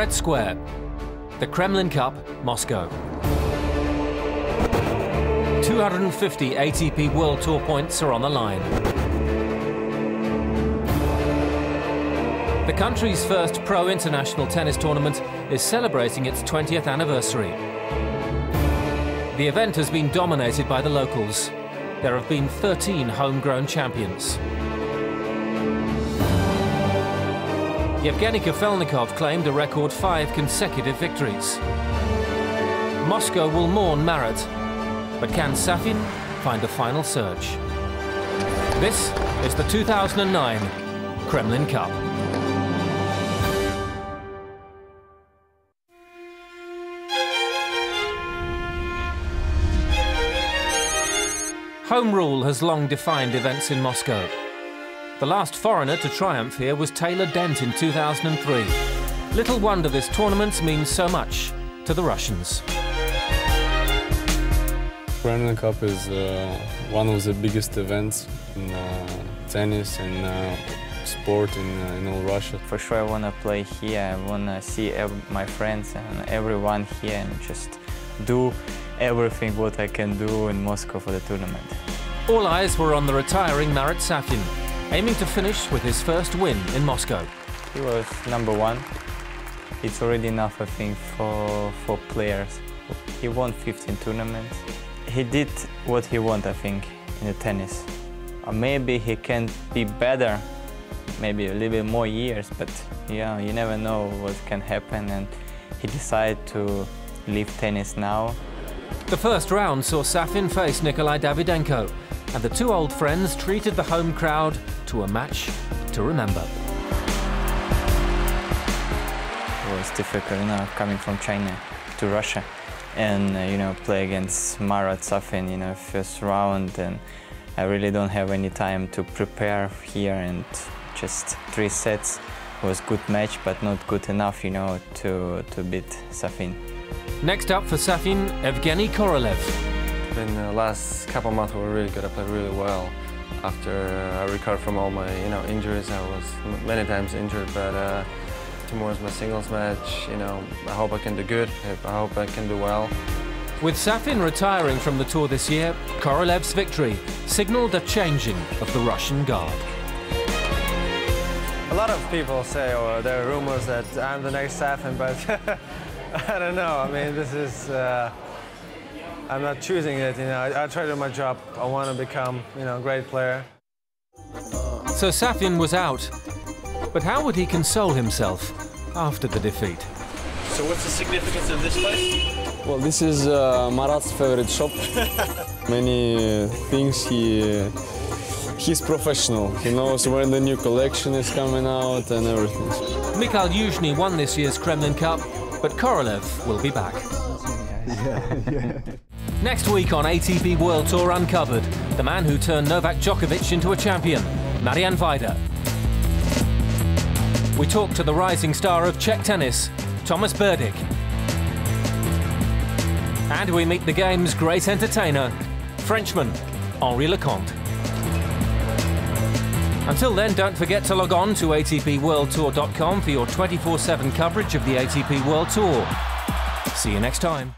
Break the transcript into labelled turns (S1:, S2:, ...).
S1: Red Square, the Kremlin Cup, Moscow. 250 ATP World Tour points are on the line. The country's first pro international tennis tournament is celebrating its 20th anniversary. The event has been dominated by the locals. There have been 13 homegrown champions. Yevgeny Kafelnikov claimed a record five consecutive victories. Moscow will mourn Marat, but can Safin find a final surge? This is the 2009 Kremlin Cup. Home rule has long defined events in Moscow. The last foreigner to triumph here was Taylor Dent in 2003. Little wonder this tournament means so much to the Russians.
S2: Kremlin Cup is uh, one of the biggest events in uh, tennis and uh, sport in, uh, in all Russia.
S3: For sure I want to play here, I want to see my friends and everyone here and just do everything what I can do in Moscow for the tournament.
S1: All eyes were on the retiring Marat Safin, aiming to finish with his first win in Moscow.
S3: He was number one. It's already enough, I think, for, for players. He won 15 tournaments. He did what he wanted, I think, in the tennis. Uh, maybe he can be better, maybe a little bit more years, but yeah, you never know what can happen. And he decided to leave tennis now
S1: the first round saw Safin face Nikolai Davydenko, and the two old friends treated the home crowd to a match to remember.
S3: It was difficult, you know, coming from China to Russia and, uh, you know, play against Marat Safin, you know, first round, and I really don't have any time to prepare here, and just three sets was good match, but not good enough, you know, to, to beat Safin.
S1: Next up for Safin, Evgeny Korolev.
S4: In the last couple of months we were really good. I played really well. After I recovered from all my you know injuries, I was many times injured, but uh, tomorrow's my singles match. You know, I hope I can do good. I hope I can do well.
S1: With Safin retiring from the tour this year, Korolev's victory signalled a changing of the Russian guard.
S4: A lot of people say, or there are rumors that I'm the next Safin, but I don't know. I mean, this is. Uh, I'm not choosing it. You know, I, I try to do my job. I want to become, you know, a great player.
S1: So Safin was out, but how would he console himself after the defeat?
S5: So what's the significance of this place?
S2: Well, this is uh, Marat's favorite shop. Many uh, things he. Uh, he's professional. He knows when the new collection is coming out and everything.
S1: Mikhail Yuzhny won this year's Kremlin Cup but Korolev will be back. Next week on ATP World Tour Uncovered, the man who turned Novak Djokovic into a champion, Marian Vajda. We talk to the rising star of Czech tennis, Tomas Berdych. And we meet the game's great entertainer, Frenchman Henri Leconte. Until then, don't forget to log on to ATPWorldTour.com for your 24-7 coverage of the ATP World Tour. See you next time.